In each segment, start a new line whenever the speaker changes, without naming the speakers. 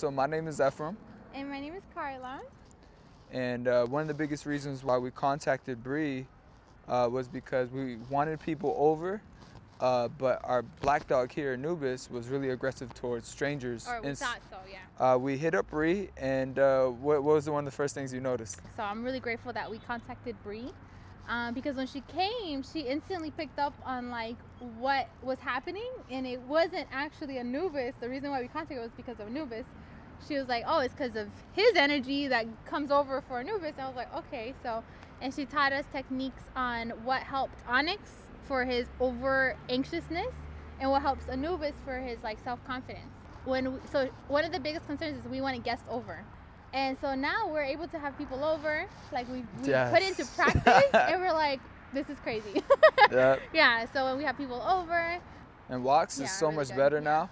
so my name is Ephraim.
And my name is Carla.
And uh, one of the biggest reasons why we contacted Bree uh, was because we wanted people over, uh, but our black dog here, Anubis, was really aggressive towards strangers.
Or we
And
thought so, yeah.
uh, we hit up Bree, and uh, what, what was one of the first things you noticed?
So I'm really grateful that we contacted Bree. Um, because when she came, she instantly picked up on like what was happening, and it wasn't actually Anubis. The reason why we contacted was because of Anubis. She was like, "Oh, it's because of his energy that comes over for Anubis." I was like, "Okay." So, and she taught us techniques on what helped Onyx for his over anxiousness, and what helps Anubis for his like self confidence. When we, so one of the biggest concerns is we want to guest over. And so now we're able to have people over, like we, we put into practice, and we're like, this is crazy.
yeah.
yeah, so when we have people over,
And Wax
Yeah,
is so
really
much
good,
better
yeah.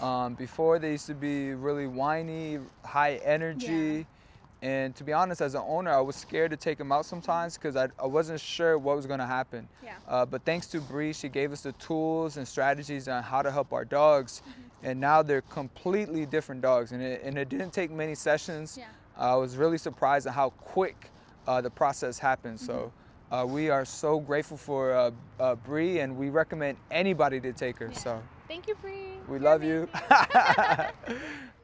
now. Um, before they used to be really whiny, high energy. And to be honest, as an owner, I was scared to take them out sometimes because I, I wasn't sure what was going to happen.
yeah,
Uh, but thanks to Bree, she gave us the tools and strategies on how to help our dogs.
Mm-hmm.
And now they're completely different dogs. And it, and it didn't take many sessions.
yeah.
I was really surprised at how quick uh, the process happened. So
Mm-hmm.
uh, we are so grateful for uh, uh, Bree, and we recommend anybody to take her.
Yeah.
So
Thank you, Bree.
we
You're
love you.
amazing.